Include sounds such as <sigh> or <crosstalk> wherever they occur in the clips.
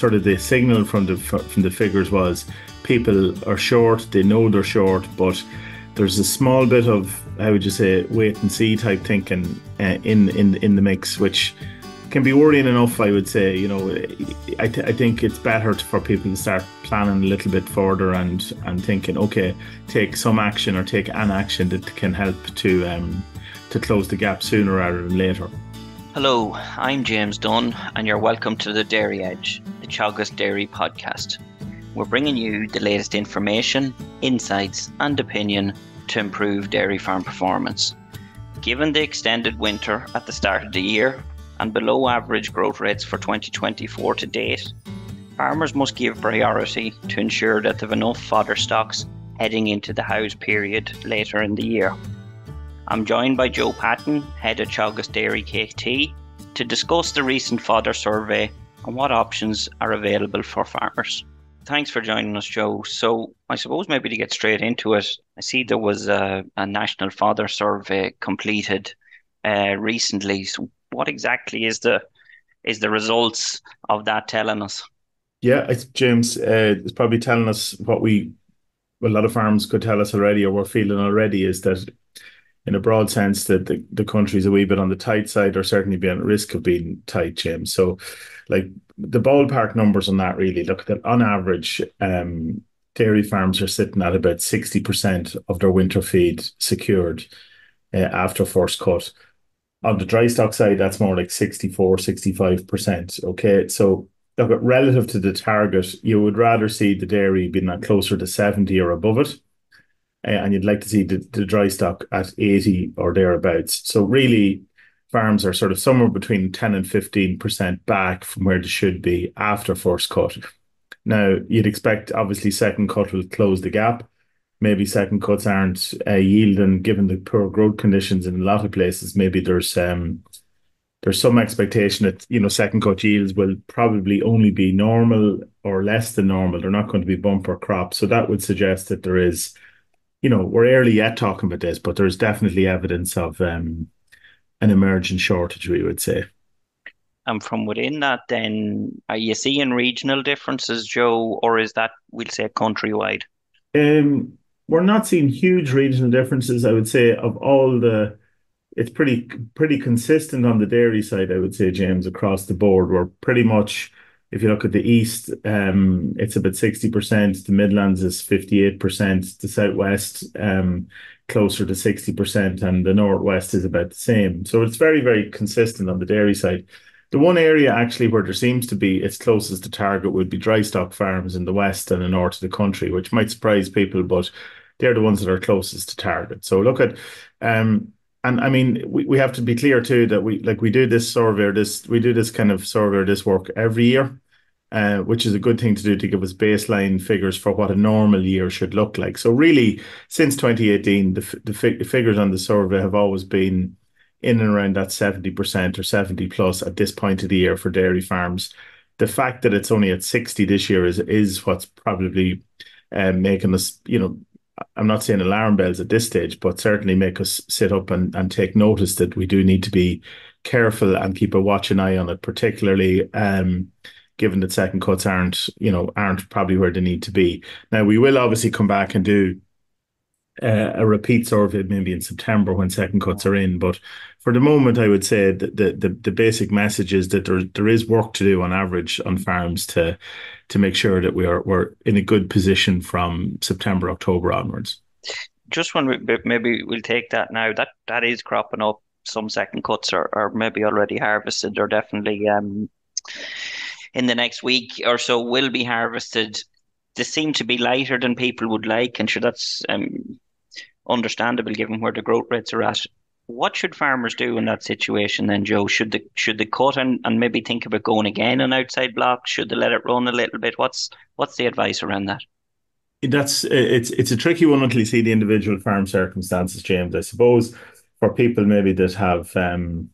sort of the signal from the from the figures was people are short. They know they're short, but there's a small bit of how would you say wait and see type thinking uh, in in in the mix, which can be worrying enough. I would say, you know, I, th- I think it's better for people to start planning a little bit further and and thinking, okay, take some action or take an action that can help to um, to close the gap sooner rather than later. Hello, I'm James Dunne, and you're welcome to the Dairy Edge, the Teagasc Dairy podcast. We're bringing you the latest information, insights, and opinion to improve dairy farm performance. Given the extended winter at the start of the year, and below average growth rates for 2024 to date, farmers must give priority to ensure that they have enough fodder stocks heading into the house period later in the year. I'm joined by Joe Patton, head of Teagasc Dairy KT, to discuss the recent fodder survey and what options are available for farmers. Thanks for joining us, Joe. So, I suppose maybe to get straight into it, I see there was a, a national fodder survey completed uh, recently. So, what exactly is the is the results of that telling us? Yeah, James. Uh, it's probably telling us what we a lot of farms could tell us already, or we're feeling already, is that in a broad sense that the, the country's a wee bit on the tight side, or certainly be at risk of being tight, Jim. So, like the ballpark numbers on that really look at that on average, um, dairy farms are sitting at about sixty percent of their winter feed secured uh, after first cut on the dry stock side, that's more like 64, 65%. Okay. So look, relative to the target, you would rather see the dairy being closer to 70 or above it. And you'd like to see the, the dry stock at 80 or thereabouts. So really, farms are sort of somewhere between 10 and 15% back from where they should be after first cut. Now, you'd expect obviously second cut will close the gap maybe second cuts aren't uh, yielding given the poor growth conditions in a lot of places. Maybe there's um, there's some expectation that you know second cut yields will probably only be normal or less than normal. They're not going to be bumper crops. So that would suggest that there is, you know, we're early yet talking about this, but there's definitely evidence of um, an emerging shortage. We would say. And from within that, then are you seeing regional differences, Joe, or is that we'll say countrywide? Um, we're not seeing huge regional differences. I would say of all the, it's pretty pretty consistent on the dairy side. I would say James across the board. We're pretty much, if you look at the east, um, it's about sixty percent. The Midlands is fifty eight percent. The southwest, um, closer to sixty percent, and the northwest is about the same. So it's very very consistent on the dairy side. The one area actually where there seems to be its closest to target would be dry stock farms in the west and the north of the country, which might surprise people, but they're the ones that are closest to target. So look at, um, and I mean, we, we have to be clear too that we like we do this survey or this we do this kind of survey or this work every year, uh, which is a good thing to do to give us baseline figures for what a normal year should look like. So really, since 2018, the the, the figures on the survey have always been in and around that 70% or 70 plus at this point of the year for dairy farms. The fact that it's only at 60 this year is is what's probably um, making us, you know, I'm not saying alarm bells at this stage, but certainly make us sit up and, and take notice that we do need to be careful and keep a watching eye on it, particularly um, given that second cuts aren't, you know, aren't probably where they need to be. Now we will obviously come back and do uh, a repeat survey maybe in September when second cuts are in, but for the moment, I would say that the, the, the basic message is that there there is work to do on average on farms to to make sure that we are we're in a good position from September October onwards. Just when maybe we'll take that now that that is cropping up. Some second cuts are, are maybe already harvested or definitely um, in the next week or so will be harvested. They seem to be lighter than people would like, and sure that's um, understandable given where the growth rates are at what should farmers do in that situation then, Joe? Should they should they cut and, and maybe think about going again on outside blocks? Should they let it run a little bit? What's what's the advice around that? That's it's it's a tricky one until you see the individual farm circumstances, James. I suppose for people maybe that have um,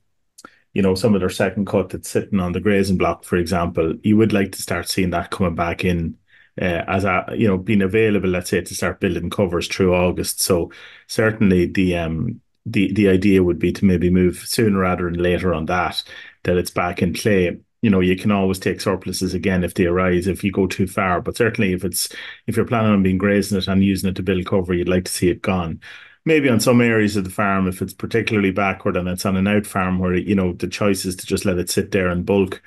you know, some of their second cut that's sitting on the grazing block, for example, you would like to start seeing that coming back in uh, as a you know being available, let's say, to start building covers through August. So certainly the um the the idea would be to maybe move sooner rather than later on that that it's back in play. you know, you can always take surpluses again if they arise if you go too far. But certainly if it's if you're planning on being grazing it and using it to build cover, you'd like to see it gone. Maybe on some areas of the farm, if it's particularly backward and it's on an out farm where, you know, the choice is to just let it sit there and bulk,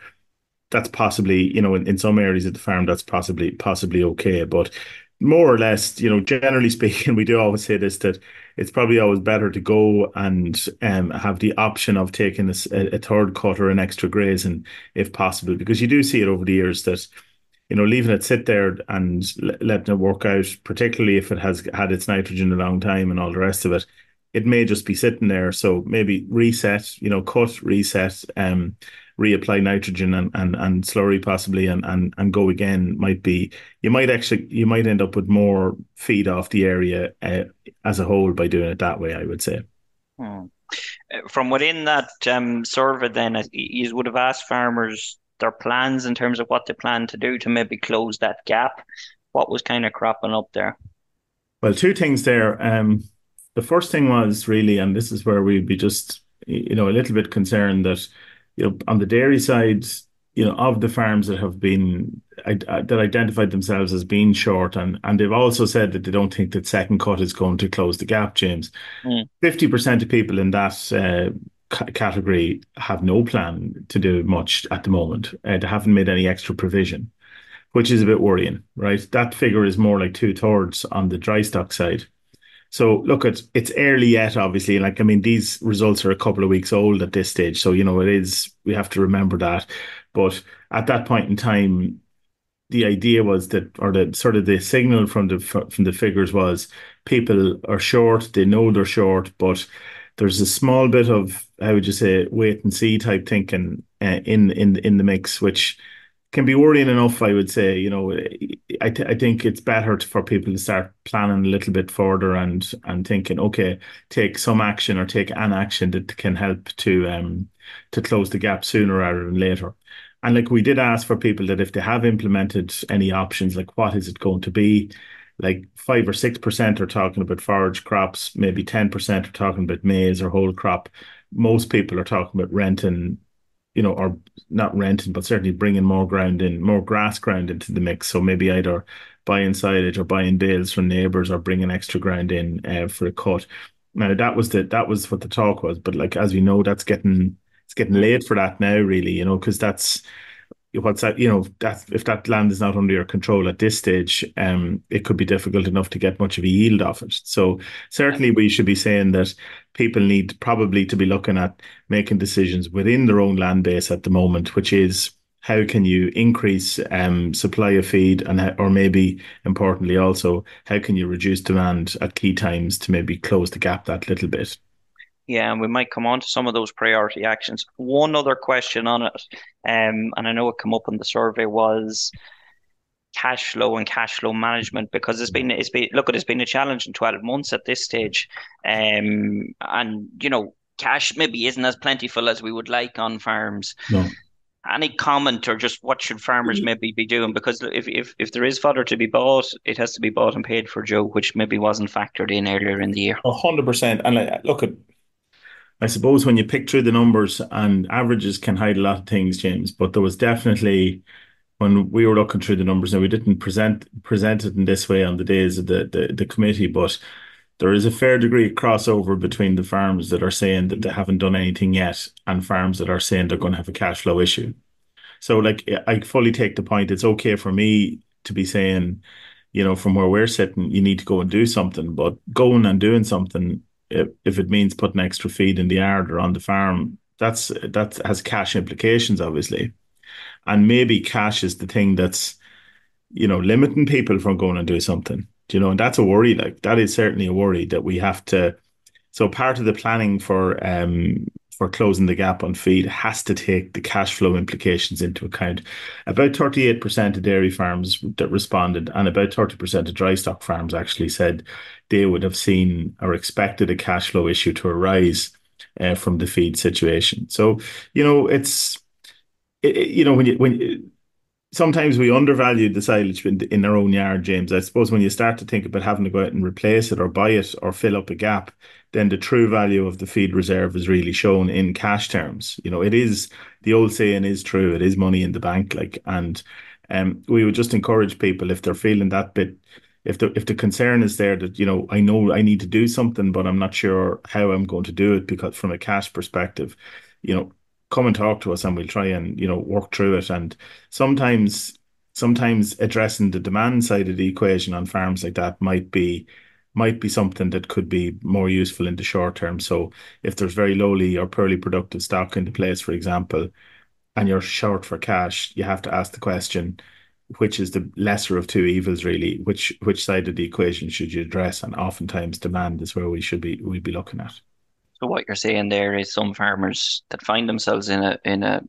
that's possibly, you know, in, in some areas of the farm, that's possibly possibly okay. But more or less, you know, generally <laughs> speaking, we do always say this that it's probably always better to go and um, have the option of taking a, a third cut or an extra grazing if possible, because you do see it over the years that you know leaving it sit there and letting it work out, particularly if it has had its nitrogen a long time and all the rest of it, it may just be sitting there. So maybe reset, you know, cut, reset, um, reapply nitrogen and, and, and slurry possibly and, and, and go again might be, you might actually, you might end up with more feed off the area uh, as a whole by doing it that way, I would say. Hmm. Uh, from within that um, survey, then, uh, you would have asked farmers their plans in terms of what they plan to do to maybe close that gap. What was kind of cropping up there? Well, two things there. Um, the first thing was really, and this is where we'd be just, you know, a little bit concerned that you know, on the dairy side, you know, of the farms that have been that identified themselves as being short, and and they've also said that they don't think that second cut is going to close the gap. James, hmm. fifty mm. percent of people in that uh, category have no plan to do much at the moment. Uh, they haven't made any extra provision, which is a bit worrying, right? That figure is more like two thirds on the dry stock side. So look, it's it's early yet, obviously. Like I mean, these results are a couple of weeks old at this stage, so you know it is. We have to remember that. But at that point in time, the idea was that, or the sort of the signal from the from the figures was, people are short. They know they're short, but there's a small bit of how would you say wait and see type thinking uh, in in in the mix, which can be worrying enough. I would say, you know, I th- I think it's better for people to start planning a little bit further and and thinking, okay, take some action or take an action that can help to um to close the gap sooner rather than later. And like we did ask for people that if they have implemented any options, like what is it going to be? Like five or six percent are talking about forage crops, maybe ten percent are talking about maize or whole crop. Most people are talking about renting you know, or not renting, but certainly bringing more ground in, more grass ground into the mix. So maybe either buying silage or buying bales from neighbours or bringing extra ground in uh, for a cut. Now that was the that was what the talk was, but like as we know, that's getting it's getting late for that now, really. You know, because that's what's that you know that if that land is not under your control at this stage um it could be difficult enough to get much of a yield off it. So certainly we should be saying that people need probably to be looking at making decisions within their own land base at the moment which is how can you increase um, supply of feed and or maybe importantly also how can you reduce demand at key times to maybe close the gap that little bit? Yeah, and we might come on to some of those priority actions. One other question on it, um, and I know it came up in the survey was cash flow and cash flow management because it's been it's been look it's been a challenge in 12 months at this stage. Um and you know cash maybe isn't as plentiful as we would like on farms. No. Any comment or just what should farmers maybe be doing? Because if, if if there is fodder to be bought it has to be bought and paid for joe which maybe wasn't factored in earlier in the year. 100% and look at I suppose when you pick through the numbers and averages can hide a lot of things, James, but there was definitely when we were looking through the numbers, now we didn't present present it in this way on the days of the, the, the committee, but there is a fair degree of crossover between the farms that are saying that they haven't done anything yet and farms that are saying they're going to have a cash flow issue. So like I fully take the point. It's okay for me to be saying, you know, from where we're sitting, you need to go and do something, but going and doing something if, it means putting extra feed in the yard or on the farm, that's that has cash implications, obviously. And maybe cash is the thing that's, you know, limiting people from going and do something. You know, and that's a worry. Like that is certainly a worry that we have to. So part of the planning for um for closing the gap on feed has to take the cash flow implications into account. About 38% of dairy farms that responded and about 30% of dry stock farms actually said they would have seen or expected a cash flow issue to arise uh, from the feed situation. So, you know, it's, it, you know, when you, when sometimes we undervalue the silage in, in our own yard, James. I suppose when you start to think about having to go out and replace it or buy it or fill up a gap, then the true value of the feed reserve is really shown in cash terms. You know, it is the old saying is true. It is money in the bank. Like, and um, we would just encourage people if they're feeling that bit, if the if the concern is there that you know I know I need to do something, but I'm not sure how I'm going to do it because from a cash perspective, you know, come and talk to us and we'll try and you know work through it. And sometimes sometimes addressing the demand side of the equation on farms like that might be might be something that could be more useful in the short term. So if there's very lowly or poorly productive stock in the place, for example, and you're short for cash, you have to ask the question, which is the lesser of two evils, really? Which which side of the equation should you address? And oftentimes demand is where we should be we'd be looking at. So what you're saying there is some farmers that find themselves in a in a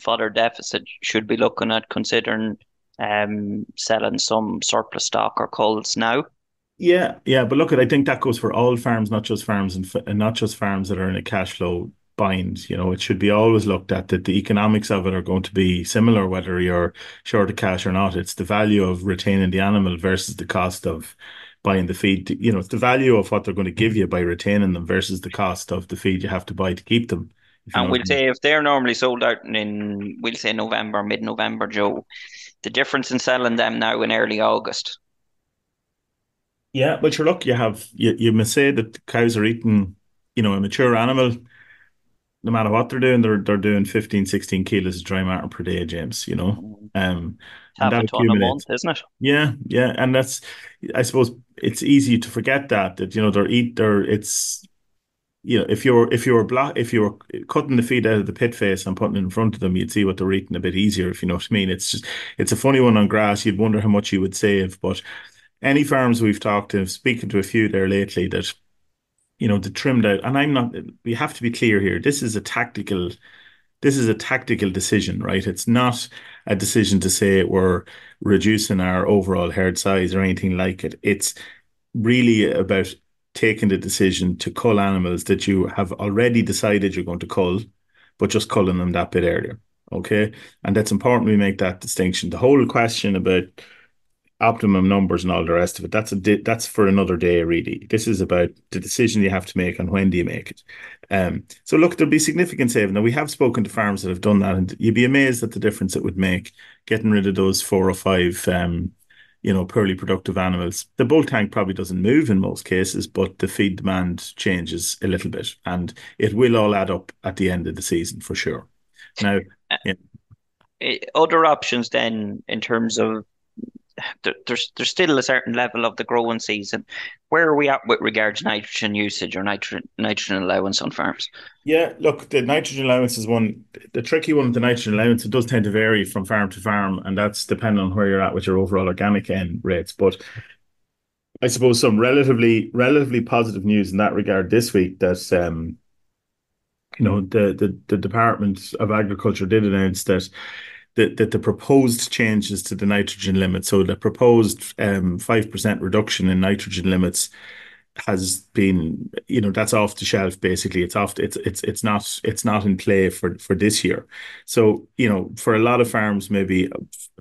fodder deficit should be looking at considering um, selling some surplus stock or culls now. Yeah, yeah, but look, at I think that goes for all farms, not just farms and, and not just farms that are in a cash flow bind. You know, it should be always looked at that the economics of it are going to be similar whether you're short of cash or not. It's the value of retaining the animal versus the cost of buying the feed. You know, it's the value of what they're going to give you by retaining them versus the cost of the feed you have to buy to keep them. And we'll say if they're normally sold out in, we'll say November, mid-November, Joe, the difference in selling them now in early August. Yeah, but you're luck you have you, you must say that cows are eating, you know, a mature animal. No matter what they're doing, they're they're doing 15, 16 kilos of dry matter per day, James. You know. Um, half a ton a month, isn't it? Yeah, yeah, and that's I suppose it's easy to forget that that you know they're eat they're it's you know if you're if you're block if you're cutting the feed out of the pit face and putting it in front of them, you'd see what they're eating a bit easier. If you know what I mean, it's just it's a funny one on grass. You'd wonder how much you would save, but any farms we've talked to, speaking to a few there lately that you know the trimmed out, and I'm not. We have to be clear here. This is a tactical this is a tactical decision, right? It's not a decision to say we're reducing our overall herd size or anything like it. It's really about taking the decision to cull animals that you have already decided you're going to cull, but just culling them that bit earlier. Okay. And that's important we make that distinction. The whole question about optimum numbers and all the rest of it. That's a that's for another day, really. This is about the decision you have to make and when do you make it. Um, so look, there'll be significant saving. Now we have spoken to farms that have done that, and you'd be amazed at the difference it would make getting rid of those four or five, um, you know, poorly productive animals. The bull tank probably doesn't move in most cases, but the feed demand changes a little bit, and it will all add up at the end of the season for sure. Now. <laughs> Yeah. Other options then in terms of there's there's still a certain level of the growing season. Where are we at with regards to nitrogen usage or nitrogen nitrogen allowance on farms? Yeah, look, the nitrogen allowance is one. The tricky one the nitrogen allowance, it does tend to vary from farm to farm, and that's depending on where you're at with your overall organic N rates. But I suppose some relatively relatively positive news in that regard this week that um, you know the the the Department of Agriculture did announce that that, that the proposed changes to the nitrogen limit, so the proposed um, 5% reduction in nitrogen limits has been you know that's off the shelf basically. It's off it's it's it's not it's not in play for for this year. So you know for a lot of farms maybe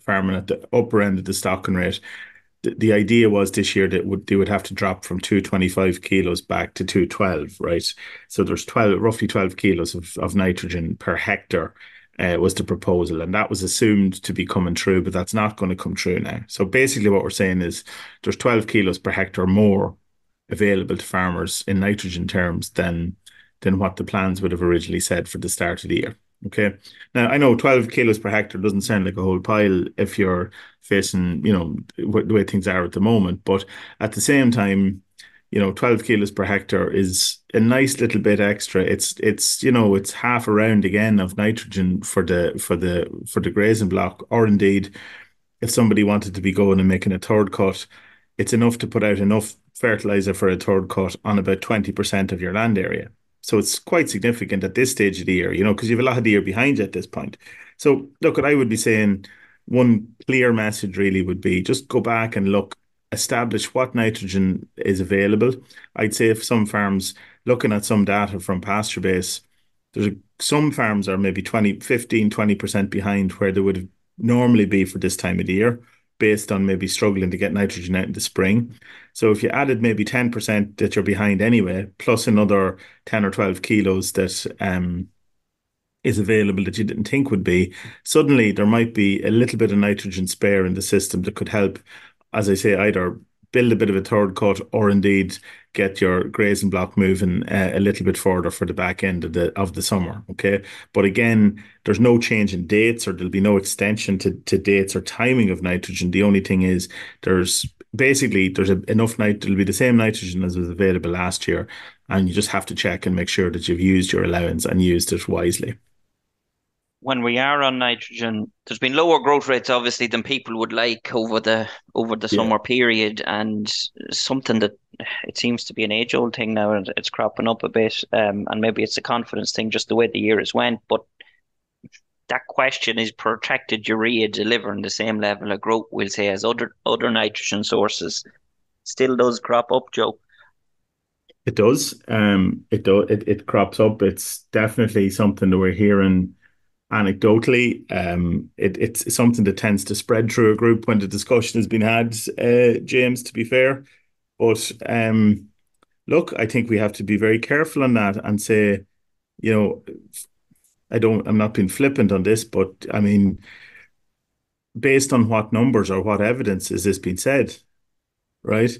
farming at the upper end of the stocking rate the, the idea was this year that would they would have to drop from 225 kilos back to 212 right? So there's 12 roughly 12 kilos of, of nitrogen per hectare uh, was the proposal, and that was assumed to be coming true, but that's not going to come true now. So basically, what we're saying is there's 12 kilos per hectare more available to farmers in nitrogen terms than than what the plans would have originally said for the start of the year. Okay. Now I know 12 kilos per hectare doesn't sound like a whole pile if you're facing, you know, the way things are at the moment, but at the same time, you know, 12 kilos per hectare is a nice little bit extra. It's it's you know it's half a round again of nitrogen for the for the for the grazing block, or indeed, if somebody wanted to be going and making a third cut, it's enough to put out enough fertilizer for a third cut on about 20% of your land area. So it's quite significant at this stage of the year, you know, because you have a lot of the year behind you at this point. So look, what I would be saying, one clear message really would be just go back and look establish what nitrogen is available. I'd say if some farms, looking at some data from Pasturebase, there's a, some farms are maybe 20, 15, 20% behind where they would normally be for this time of the year based on maybe struggling to get nitrogen out in the spring. So if you added maybe 10% that you're behind anyway, plus another 10 or 12 kilos that um, is available that you didn't think would be, suddenly there might be a little bit of nitrogen spare in the system that could help, as I say, either build a bit of a third cut or indeed get your grazing block moving uh, a little bit further for the back end of the of the summer. Okay, but again, there's no change in dates, or there'll be no extension to, to dates or timing of nitrogen. The only thing is there's basically there's a, enough night. It'll be the same nitrogen as was available last year, and you just have to check and make sure that you've used your allowance and used it wisely when we are on nitrogen, there's been lower growth rates obviously than people would like over the over the yeah. summer period, and something that it seems to be an age old thing now, and it's cropping up a bit. Um, and maybe it's a confidence thing, just the way the year has went. But that question is protected urea delivering the same level of growth, we'll say, as other other nitrogen sources. Still does crop up, Joe. It does. Um, it do it, it crops up. It's definitely something that we're hearing anecdotally. Um, it, it's something that tends to spread through a group when the discussion has been had, uh, James, to be fair. But um, look, I think we have to be very careful on that and say, you know, I don't, I'm not being flippant on this, but I mean, based on what numbers or what evidence is this being said, right?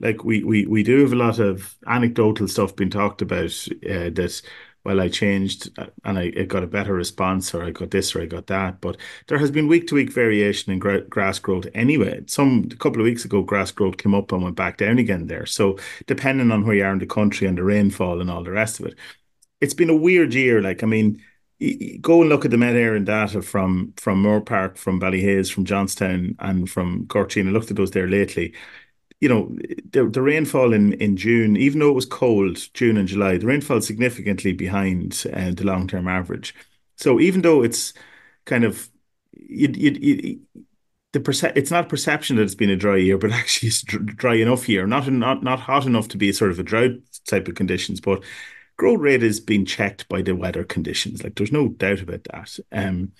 Like we we we do have a lot of anecdotal stuff being talked about uh, that well, I changed uh, and I, got a better response, or I got this, or I got that. But there has been week to week variation in gra- grass growth anyway. Some a couple of weeks ago, grass growth came up and went back down again there. So depending on where you are in the country and the rainfall and all the rest of it, it's been a weird year. Like I mean, go and look at the Met Éireann data from from Moorepark, from Ballyhaise, from Johnstown, and from Corteen. I looked at those there lately you know, the, the rainfall in, in June, even though it was cold, June and July, the rainfall significantly behind uh, the long term average. So even though it's kind of, you, you, you, the perce- it's not perception that it's been a dry year, but <laughs> actually it's dry enough here, not not not hot enough to be sort of a drought type of conditions, but growth rate is being checked by the weather conditions. Like there's no doubt about that. Um,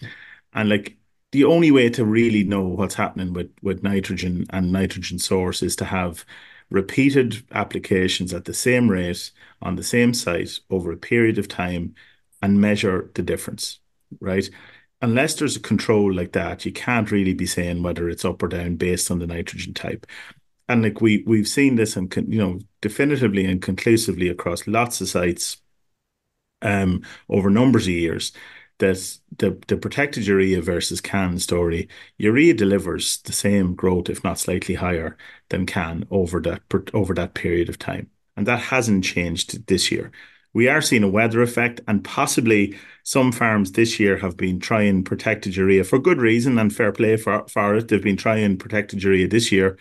and like the only way to really know what's happening with, with nitrogen and nitrogen source is to have repeated applications at the same rate on the same site over a period of time and measure the difference, right? Unless there's a control like that, you can't really be saying whether it's up or down based on the nitrogen type. And like we we've seen this and you know definitively and conclusively across lots of sites um, over numbers of years that the, the protected urea versus CAN story, urea delivers the same growth, if not slightly higher than CAN over that over that period of time. And that hasn't changed this year. We are seeing a weather effect, and possibly some farms this year have been trying protected urea for good reason and fair play for, for it. They've been trying protected urea this year.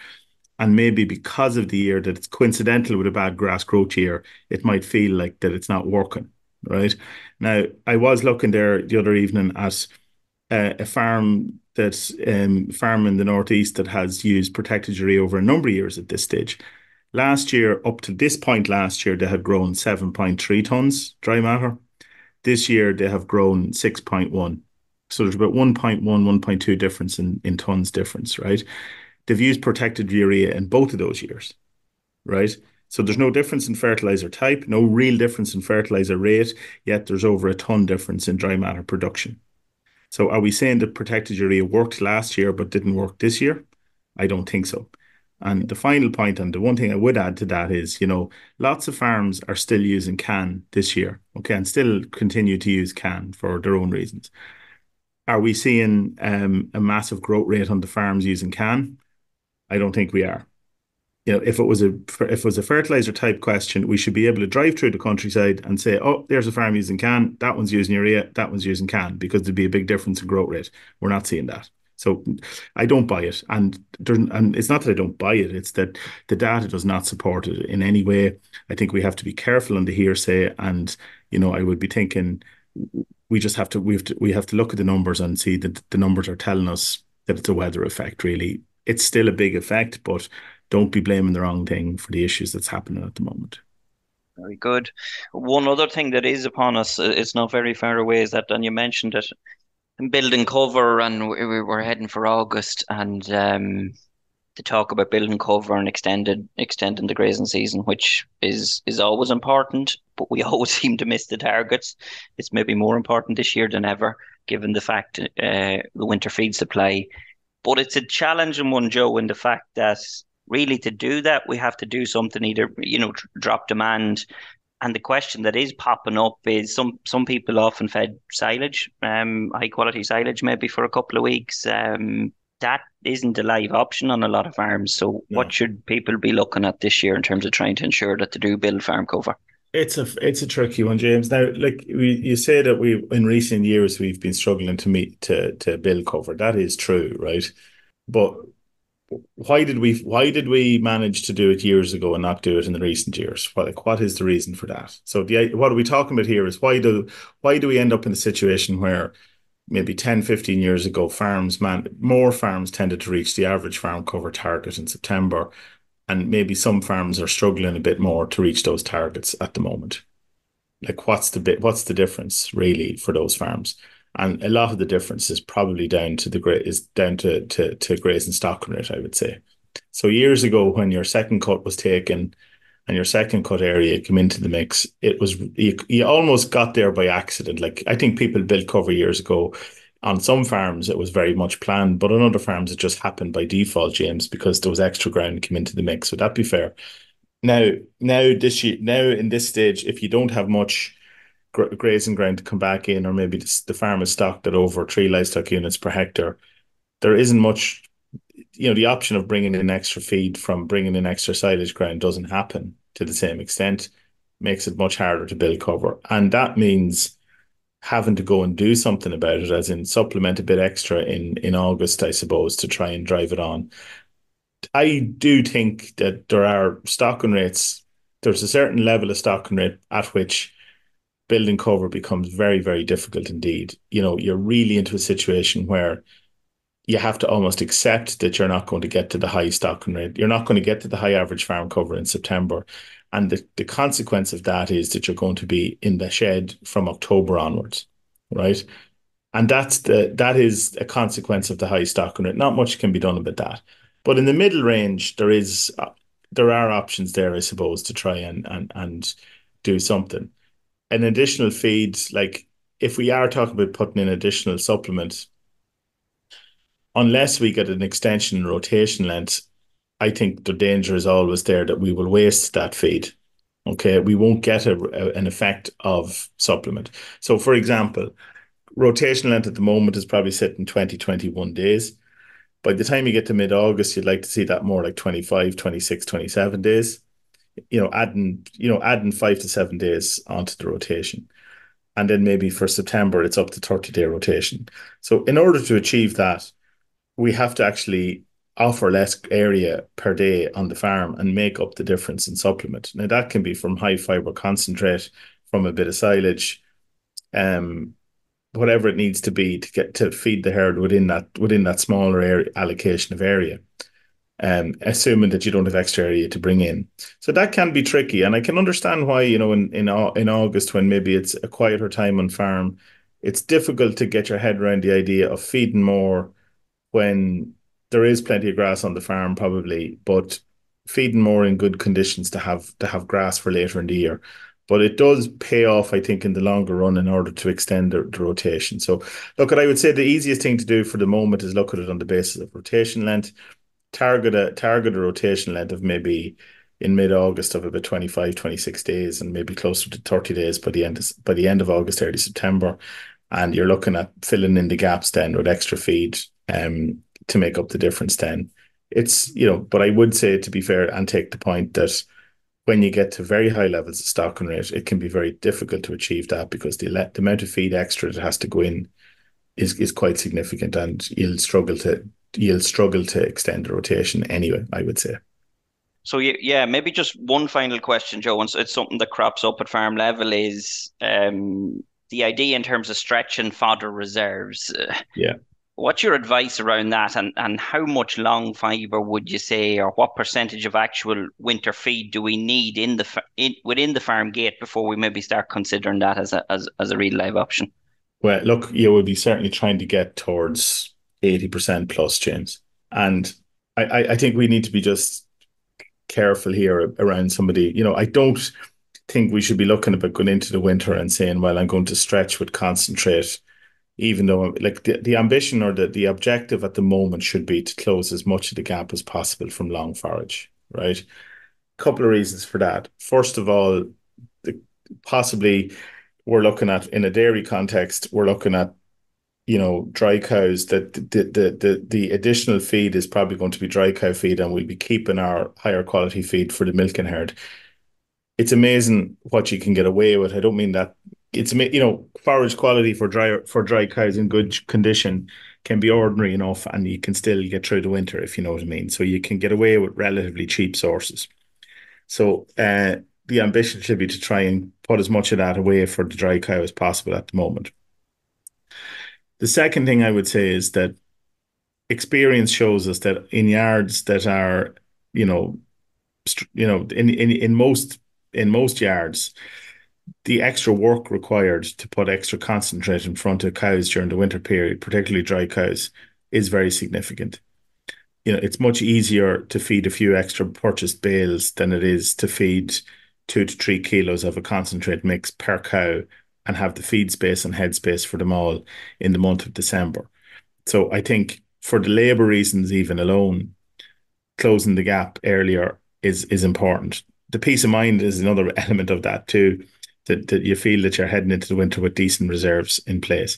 And maybe because of the year that it's coincidental with a bad grass growth year, it might feel like that it's not working right? Now, I was looking there the other evening at uh, a farm that's um, farm in the northeast that has used protected urea over a number of years at this stage. Last year, up to this point last year, they had grown 7.3 tons dry matter. This year, they have grown 6.1. So there's about 1.1, 1.2 difference in, in tons difference, right? They've used protected urea in both of those years, right? So there's no difference in fertilizer type, no real difference in fertilizer rate, yet there's over a ton difference in dry matter production. So are we saying that protected urea worked last year but didn't work this year? I don't think so. And the final point, and the one thing I would add to that is, you know, lots of farms are still using CAN this year, okay, and still continue to use CAN for their own reasons. Are we seeing um, a massive growth rate on the farms using CAN? I don't think we are you know, if it was a if it was a fertilizer type question, we should be able to drive through the countryside and say, "Oh, there's a farm using CAN. That one's using urea. That one's using CAN," because there'd be a big difference in growth rate. We're not seeing that. So I don't buy it, and and it's not that I don't buy it; it's that the data does not support it in any way. I think we have to be careful on the hearsay, and you know, I would be thinking we just have to we have to we have to look at the numbers and see that the numbers are telling us that it's a weather effect. Really, it's still a big effect, but don't be blaming the wrong thing for the issues that's happening at the moment. Very good. One other thing that is upon us, uh, it's not very far away, is that, and you mentioned it, building cover, and we, we were heading for August, and um, to talk about building cover and extended extending the grazing season, which is is always important, but we <laughs> always seem to miss the targets. It's maybe more important this year than ever, given the fact uh, the winter feed supply. But it's a challenging one, Joe, in the fact that really to do that we have to do something either you know drop demand and the question that is popping up is some some people often fed silage, um, high quality silage, maybe for a couple of weeks. Um, that isn't a live option on a lot of farms. So, no. what should people be looking at this year in terms of trying to ensure that they do build farm cover? It's a it's a tricky one, James. Now, like we, you say that we in recent years we've been struggling to meet to to build cover. That is true, right? But why did we why did we manage to do it years ago and not do it in the recent years? What like what is the reason for that? So the what are we talking about here is why do why do we end up in a situation where maybe 10, 15 years ago, farms man more farms tended to reach the average farm cover target in September, and maybe some farms are struggling a bit more to reach those targets at the moment. Like what's the bit what's the difference really for those farms? And a lot of the difference is probably down to the great is down to to to grazing stocking rate, I would say. So years ago, when your second cut was taken and your second cut area came into the mix, it was you, you almost got there by accident. Like I think people built cover years ago. On some farms, it was very much planned, but on other farms, it just happened by default, James, because there was extra ground came into the mix. Would that be fair? Now, now this year, now in this stage, if you don't have much grazing ground to come back in, or maybe the, farm is stocked at over three livestock units per hectare, there isn't much. You know, the option of bringing in extra feed from bringing in extra silage ground doesn't happen to the same extent. Makes it much harder to build cover, and that means having to go and do something about it, as in supplement a bit extra in in August, I suppose, to try and drive it on. I do think that there are stocking rates. There's a certain level of stocking rate at which building cover becomes very, very difficult indeed. You know, you're really into a situation where you have to almost accept that you're not going to get to the high stocking rate. You're not going to get to the high average farm cover in September. And the, the consequence of that is that you're going to be in the shed from October onwards, right? And that's the that is a consequence of the high stocking rate. Not much can be done about that. But in the middle range, there is uh, there are options there, I suppose, to try and and and do something an additional feed, like if we are talking about putting in additional supplement, unless we get an extension rotation length, I think the danger is always there that we will waste that feed. Okay, we won't get a, a, an effect of supplement. So, for example, rotation length at the moment is probably sitting 20, 21 days. By the time you get to mid August, you'd like to see that more like 25, 26, 27 days you know, adding, you know, adding five to seven days onto the rotation. And then maybe for September, it's up to 30 day rotation. So, in order to achieve that, we have to actually offer less area per day on the farm and make up the difference in supplement. Now, that can be from high fiber concentrate, from a bit of silage, um, whatever it needs to be to get to feed the herd within that within that smaller area, allocation of area um, assuming that you don't have extra area to bring in. So that can be tricky, and I can understand why you know in in in August when maybe it's a quieter time on farm, it's difficult to get your head around the idea of feeding more when there is plenty of grass on the farm, probably, but feeding more in good conditions to have to have grass for later in the year. But it does pay off, I think, in the longer run in order to extend the, the rotation. So, look, at I would say the easiest thing to do for the moment is look at it on the basis of rotation length target a target a rotation length of maybe in mid August of about 25, 26 days and maybe closer to 30 days by the end of, by the end of August, early September. And you're looking at filling in the gaps then with extra feed um to make up the difference then. It's you know, but I would say to be fair and take the point that when you get to very high levels of stocking rate, it can be very difficult to achieve that because the, the amount of feed extra that has to go in is is quite significant, and you'll struggle to you'll struggle to extend the rotation anyway, I would say. So yeah, maybe just one final question, Joe. And it's something that crops up at farm level is um, the idea in terms of stretching fodder reserves. Yeah. What's your advice around that, and, and how much long fiber would you say, or what percentage of actual winter feed do we need in the in, within the farm gate before we maybe start considering that as a as, as a real live option? Well, look, you would be certainly trying to get towards 80% plus, James. And I, I, think we need to be just careful here around somebody. You know, I don't think we should be looking about going into the winter and saying, well, I'm going to stretch with concentrate, even though like the, the ambition or the, the objective at the moment should be to close as much of the gap as possible from long forage, right? A couple of reasons for that. First of all, the, possibly we're looking at in a dairy context, we're looking at you know dry cows that the, the the the additional feed is probably going to be dry cow feed and we'll be keeping our higher quality feed for the milking herd it's amazing what you can get away with. I don't mean that it's you know forage quality for dry for dry cows in good condition can be ordinary enough and you can still get through the winter if you know what i mean. So you can get away with relatively cheap sources. So uh, the ambition should be to try and put as much of that away for the dry cow as possible at the moment the second thing I would say is that experience shows us that in yards that are, you know, you know, in in in most in most yards, the extra work required to put extra concentrate in front of cows during the winter period, particularly dry cows, is very significant. You know, it's much easier to feed a few extra purchased bales than it is to feed two to three kilos of a concentrate mix per cow and have the feed space and head space for them all in the month of December. So I think for the labour reasons, even alone, closing the gap earlier is is important. The peace of mind is another <laughs> element of that too. That, that you feel that you're heading into the winter with decent reserves in place.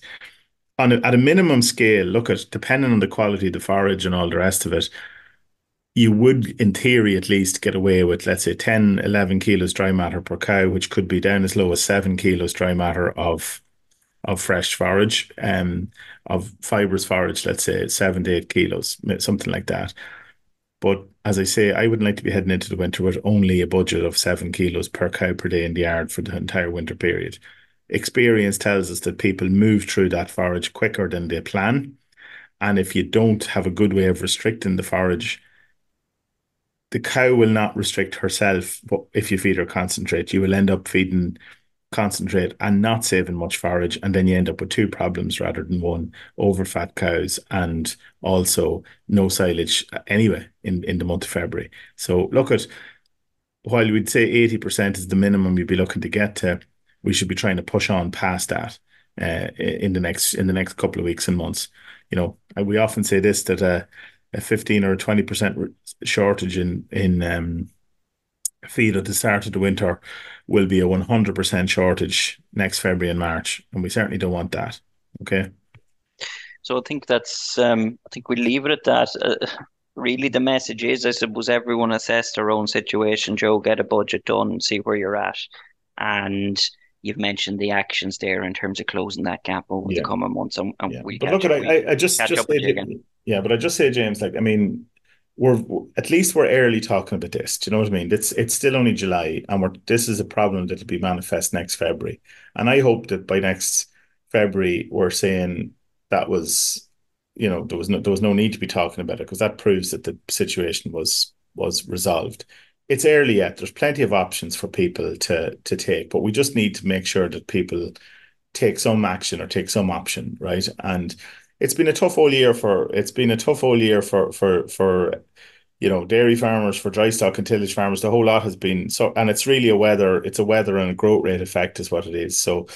On a, at a minimum scale, look at depending on the quality of the forage and all the rest of it, you would, in theory at least, get away with, let's say, 10, 11 kilos dry matter per cow, which could be down as low as seven kilos dry matter of of fresh forage, um, of fibrous forage, let's say seven to eight kilos, something like that. But as I say, I wouldn't like to be heading into the winter with only a budget of seven kilos per cow per day in the yard for the entire winter period. Experience tells us that people move through that forage quicker than they plan. And if you don't have a good way of restricting the forage, the cow will not restrict herself if you feed her concentrate. You will end up feeding concentrate and not saving much forage, and then you end up with two problems rather than one: overfat cows and also no silage anyway in, in the month of February. So look at while we'd say eighty percent is the minimum you'd be looking to get to, we should be trying to push on past that uh, in the next in the next couple of weeks and months. You know, we often say this that. Uh, a 15 or 20% shortage in in um, feed at the start of the winter will be a 100% shortage next February and March, and we certainly don't want that. Okay. So I think that's um, I think we leave it at that. Uh, really, the message is, I suppose, everyone assess their own situation. Joe, get a budget done, see where you're at, and you've mentioned the actions there in terms of closing that gap over yeah. the coming months. And, and yeah. we but look at I, I just just say, yeah, but I just say, James, like I mean, we're at least we're early talking about this. Do you know what I mean? It's it's still only July, and we're this is a problem that'll be manifest next February. And I hope that by next February we're saying that was, you know, there was no there was no need to be talking about it because that proves that the situation was was resolved it's early yet. There's plenty of options for people to to take, but we just need to make sure that people take some action or take some option, right? And it's been a tough all year for it's been a tough all year for for for you know dairy farmers, for dry stock and tillage farmers. The whole lot has been so, and it's really a weather, it's a weather and a growth rate effect is what it is. So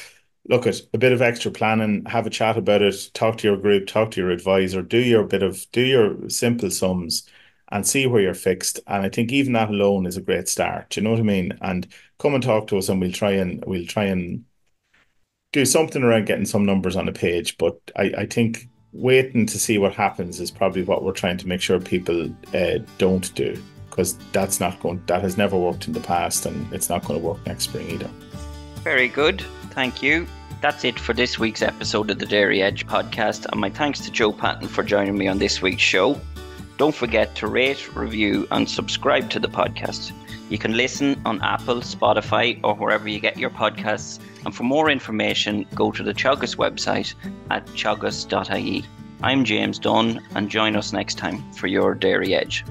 look at a bit of extra planning, have a chat about it, talk to your group, talk to your advisor, do your bit of do your simple sums and see where you're fixed. And I think even that alone is a great start. You know what I mean? And come and talk to us, and we'll try and we'll try and do something around getting some numbers on the page. But I, I think waiting to see what happens is probably what we're trying to make sure people uh, don't do because that's not going that has never worked in the past and it's not going to work next spring either. Very good. Thank you. That's it for this week's episode of the Dairy Edge podcast, and my thanks to Joe Patton for joining me on this week's show. Don't forget to rate, review, and subscribe to the podcast. You can listen on Apple, Spotify, or wherever you get your podcasts. And for more information, go to the Teagasc website at teagasc.ie. I'm James Dunne, and join us next time for your Dairy Edge.